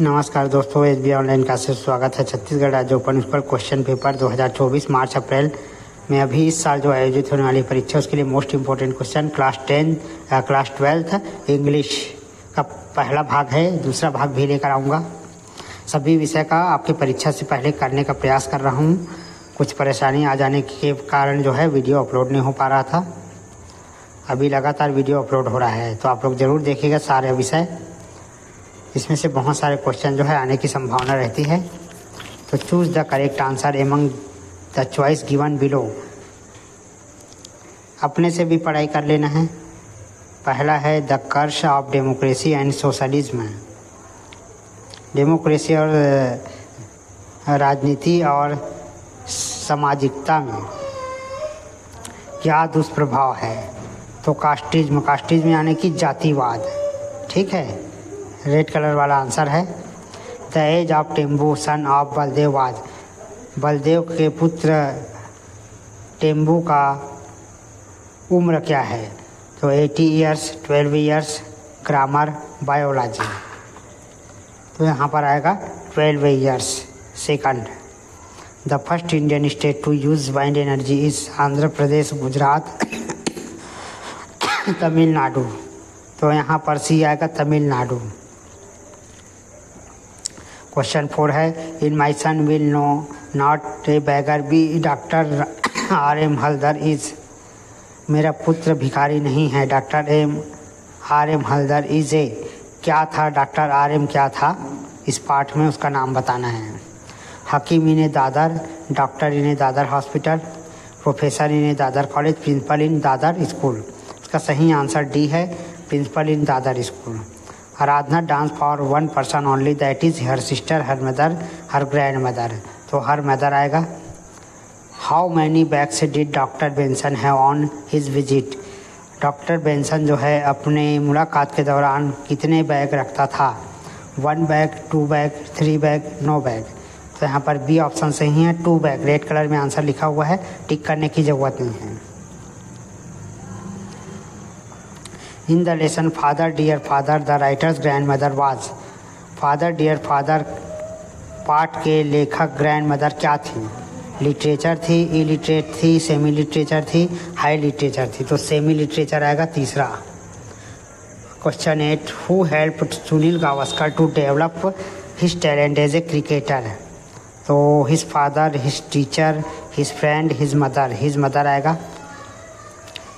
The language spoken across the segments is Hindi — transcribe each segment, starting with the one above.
नमस्कार दोस्तों एस बी ऑनलाइन का से स्वागत है छत्तीसगढ़ राज्य ओपन स्कूल क्वेश्चन पेपर 2024 मार्च अप्रैल में अभी इस साल जो आयोजित होने वाली परीक्षा उसके लिए most important question class ten class twelfth English का पहला भाग है दूसरा भाग भी लेकर आऊँगा सभी विषय का आपकी परीक्षा से पहले करने का प्रयास कर रहा हूँ कुछ परेशानी आ जाने के कारण जो है वीडियो अपलोड नहीं हो पा रहा था अभी लगातार वीडियो अपलोड हो रहा है तो आप लोग ज़रूर देखेगा सारे विषय इसमें से बहुत सारे क्वेश्चन जो है आने की संभावना रहती है तो choose the correct answer among the choice given below अपने से भी पढ़ाई कर लेना है पहला है the curse of democracy and socialism democracy और राजनीति और सामाजिकता में क्या दुष्प्रभाव है तो कास्टिज्म कास्टिज्म यानी कि जातिवाद ठीक है रेड कलर वाला आंसर है the age of Tembu son of Baldev was Baldev के पुत्र टेम्बू का उम्र क्या है तो eighty years twelve years grammar biology तो यहाँ पर आएगा twelve years second the first Indian state to use wind energy is Andhra Pradesh Gujarat Tamil Nadu तो यहाँ पर सी आएगा तमिलनाडु क्वेश्चन फोर है in my son will no not a beggar be doctor R M Haldar is मेरा पुत्र भिखारी नहीं है doctor M R M Haldar is a क्या था डॉक्टर आर एम क्या था इस पाठ में उसका नाम बताना है हकीम in a Dadar doctor in a Dadar hospital professor in a Dadar college principal in Dadar school इसका सही आंसर डी है principal in Dadar school Aradhana dance for one person only that is her sister her mother her grandmother तो हर मदर आएगा how many bags did doctor Benson है on his visit doctor Benson जो है अपने मुलाकात के दौरान कितने बैग रखता था one bag two bag three bag no bag तो यहाँ पर बी ऑप्शन सही है टू बैग रेड कलर में आंसर लिखा हुआ है टिक करने की ज़रूरत नहीं है in the lesson father dear father the writer's grandmother was father dear father पाठ के लेखक ग्रैंड मदर क्या थी लिटरेचर थी इलिटरेट थी सेमी लिटरेचर थी हाई लिटरेचर थी तो सेमी लिटरेचर आएगा तीसरा question eight who help Sunil Gavaskar to develop his talent as a cricketer तो his father his teacher his friend his mother his mother आएगा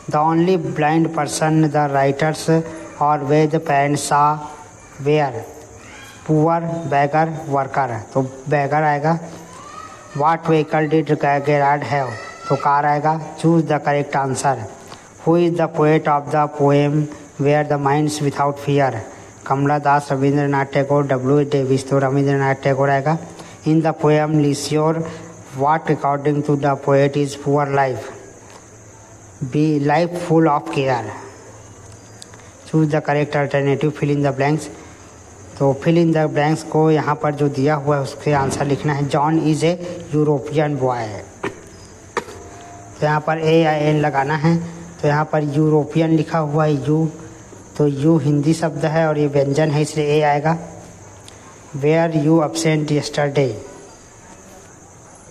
the The only blind person the writers always pants are were poor beggar worker तो बैगर आएगा what vehicle did Gerard have तो कार आएगा choose the correct answer who is the poet of the poem where the minds without fear Kamala Das Rabindranath Tagore W Davies तो रविंद्र टैगोर आएगा in the poem leisure what according to the poet is poor life be life full of care choose the correct alternative fill in the blanks तो फिल इन द ब्लैंक्स को यहाँ पर जो दिया हुआ है उसके आंसर लिखना है John is a European boy तो यहाँ पर ए या एन लगाना है तो यहाँ पर यूरोपियन लिखा हुआ है यू तो यू हिंदी शब्द है और ये व्यंजन है इसलिए ए आएगा why are you absent yesterday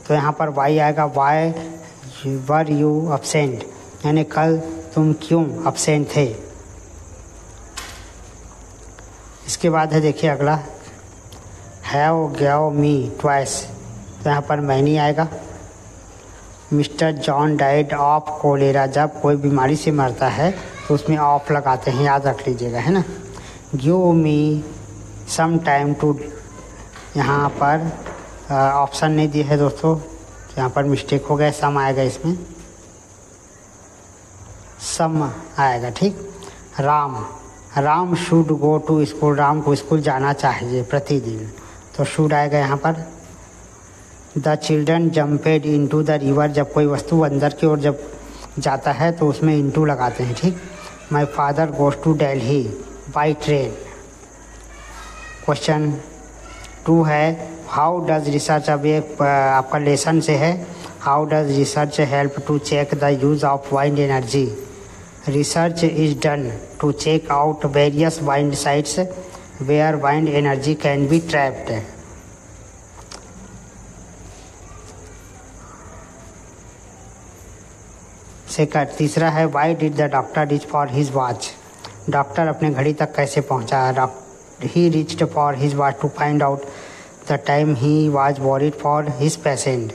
तो यहाँ पर वाई आएगा वाई वर यू अपसेंट यानी कल तुम क्यों अपसेंट थे इसके बाद है देखिए अगला हैव गैव मी ट्वाइस तो यहाँ पर मैं नहीं आएगा mister John died of cholera जब कोई बीमारी से मरता है तो उसमें ऑफ लगाते हैं याद रख लीजिएगा है ना give me some time to यहाँ पर ऑप्शन uh, नहीं दिया है दोस्तों यहाँ पर मिस्टेक हो गया सम आएगा इसमें सम आएगा ठीक Ram Ram should go to school Ram को स्कूल जाना चाहिए प्रतिदिन तो शुड आएगा यहाँ पर the children jumped into the river जब कोई वस्तु अंदर की ओर जब जाता है तो उसमें इंटू लगाते हैं ठीक my father goes to Delhi by train question two है हाउ डज रिसर्च अब ये आपका लेसन से है how does research help to check the use of wind energy Research is done to check out various wind sites where wind energy can be trapped. Second तीसरा है why did the doctor reach for his watch doctor अपने घड़ी तक कैसे पहुंचा he reached for his watch to find out the time he was worried for his patient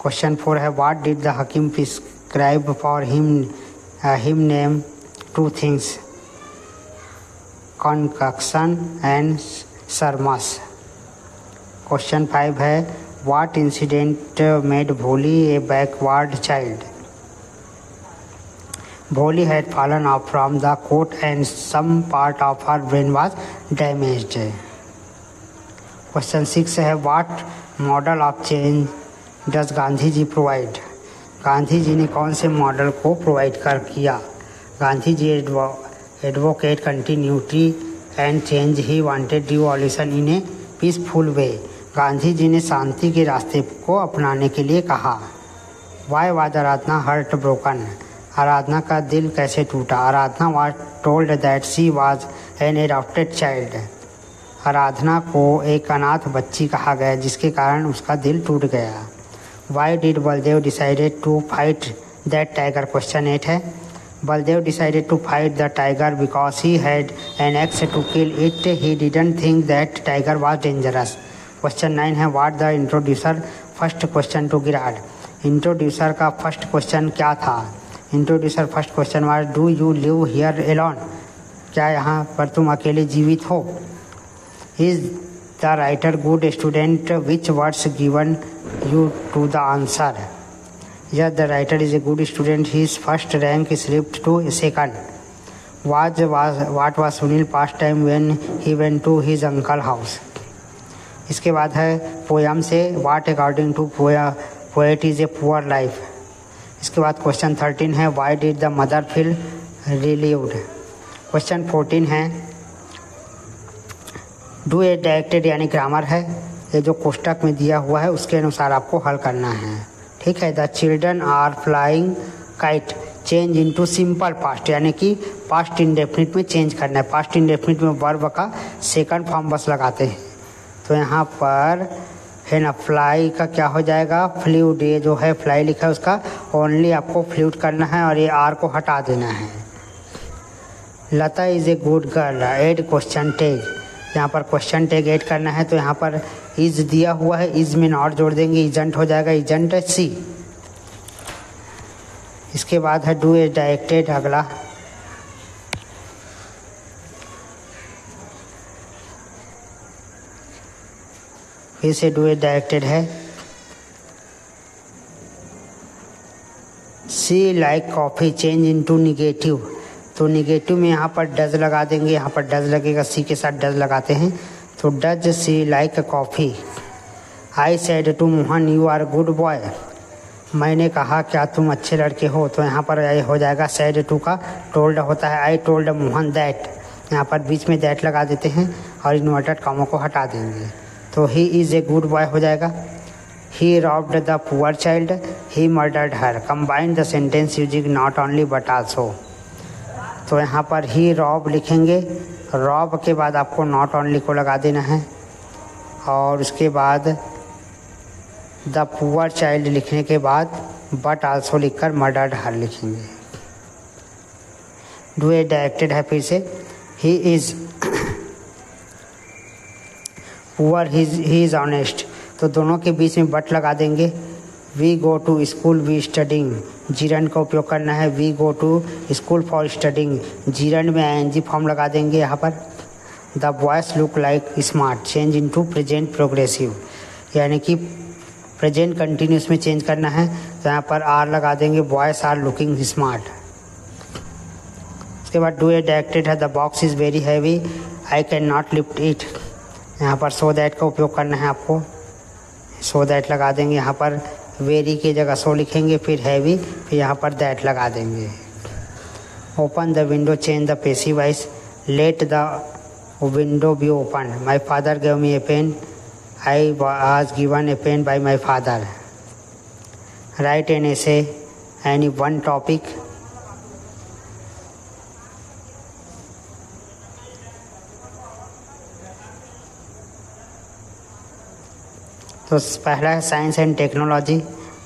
question four है वाट डिड द हकीम फिस्क Describe for uh, him name two things: concoction and sarmas. Question 5 hai, what incident made Bholi a backward child? Bholi had fallen off from the coat and some part of her brain was damaged. Question 6 hai, what model of change does Gandhiji provide? Gandhi ji ने कौन से मॉडल को प्रोवाइड कर किया Gandhi ji advocate continuity and change he wanted revolution in a peaceful way Gandhi ji ने शांति के रास्ते को अपनाने के लिए कहा why was Aradhana heart broken Aradhana का दिल कैसे टूटा Aradhana was told that she was an adopted child Aradhana को एक अनाथ बच्ची कहा गया जिसके कारण उसका दिल टूट गया why did Baldev decided to fight that tiger question eight है Baldev decided to fight the tiger because he had an axe to kill it he didn't think that tiger was dangerous question nine है what the introducer first question to Gerard introducer का फर्स्ट क्वेश्चन क्या था introducer first question was do you live here alone क्या यहाँ पर तुम अकेले जीवित हो is the writer good student which words given you to the answer या the writer is a good student his first rank slipped to second was was what was Sunil past time when he went to his uncle house इसके बाद है पोयम से what according to poet poet is a poor life इसके बाद क्वेश्चन थर्टीन है why did the mother feel relieved question fourteen है डू ए डायरेक्टेड यानी ग्रामर है ये जो कोष्टक में दिया हुआ है उसके अनुसार आपको हल करना है ठीक है the children are flying kite change into simple past यानी कि पास्ट इंडेफिनिट में चेंज करना है पास्ट इंडेफिनिट में वर्ब का सेकंड फॉर्म बस लगाते हैं तो यहाँ पर है ना फ्लाई का क्या हो जाएगा फ्लूड ये जो है फ्लाई लिखा है उसका ओनली आपको फ्लूड करना है और ये आर को हटा देना है Lata is a good girl add question tag यहाँ पर क्वेश्चन टेग एड करना है तो यहाँ पर इज दिया हुआ है इज में नॉट जोड़ देंगे इजेंट हो जाएगा इजेंट सी इसके बाद है डू इज डायरेक्टेड अगला फिर से डू इज डायरेक्टेड है she like coffee change into negative तो निगेटिव में यहाँ पर डज लगा देंगे यहाँ पर डज लगेगा सी के साथ डज लगाते हैं तो does she like a coffee I said to Mohan you are good boy मैंने कहा क्या तुम अच्छे लड़के हो तो यहाँ पर हो जाएगा सेड टू का टोल्ड होता है आई टोल्ड मोहन दैट यहाँ पर बीच में दैट लगा देते हैं और इन्वर्टेड कामों को हटा देंगे तो he is a good boy हो जाएगा he robbed the poor child he murdered her combined the sentence using not only but also तो यहाँ पर ही रॉब लिखेंगे रॉब के बाद आपको नॉट ऑनली को लगा देना है और उसके बाद द पुअर चाइल्ड लिखने के बाद बट आल्सो लिखकर मर्डर्ड हर लिखेंगे डू ए डायरेक्टेड है फिर से he is poor he is honest तो दोनों के बीच में बट लगा देंगे we go to school we studying gerund का उपयोग करना है we go to school for studying gerund में आई एन जी फॉर्म लगा देंगे यहाँ पर the boys look like smart change in to present progressive यानी कि प्रेजेंट कंटिन्यूस में चेंज करना है तो यहाँ पर आर लगा देंगे बॉयस आर लुकिंग स्मार्ट उसके बाद डू ए डायरेक्टेड है the box is very heavy I can not lift it यहाँ पर सो दैट का उपयोग करना है आपको सो दैट लगा देंगे यहाँ पर वेरी की जगह सो लिखेंगे फिर हैवी फिर यहाँ पर दैट लगा देंगे open the window change the passive wise let the window be open my father gave me a pen I was given a pen by my father write an essay any one topic तो पहला है science and technology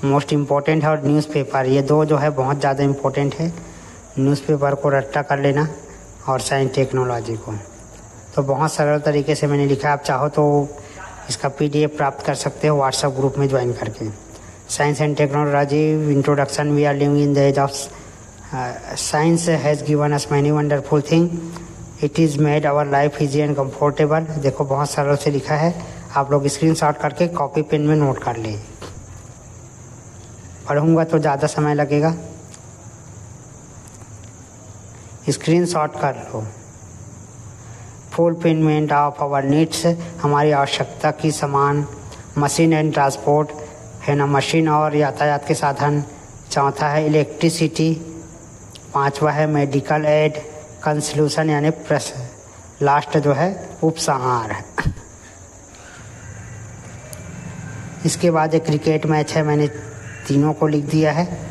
most important है और न्यूज़पेपर ये दो जो है बहुत ज़्यादा इम्पोर्टेंट है न्यूज़पेपर को रट्टा कर लेना और साइंस टेक्नोलॉजी को तो बहुत सरल तरीके से मैंने लिखा आप चाहो तो इसका पी प्राप्त कर सकते हो व्हाट्सएप ग्रुप में ज्वाइन करके science and technology introduction we are living in the age of science has given us many wonderful thing it is made our life easy and comfortable देखो बहुत सरल से लिखा है आप लोग शॉट करके कॉपी पेन में नोट कर लें पढ़ूंगा तो ज़्यादा समय लगेगा शॉट कर लो full payment of our needs हमारी आवश्यकता की समान मशीन एंड ट्रांसपोर्ट है ना मशीन और यातायात के साधन चौथा है इलेक्ट्रिसिटी पांचवा है मेडिकल एड कंसल्यूशन यानी लास्ट जो है उपसंहार है इसके बाद एक क्रिकेट मैच है मैंने तीनों को लिख दिया है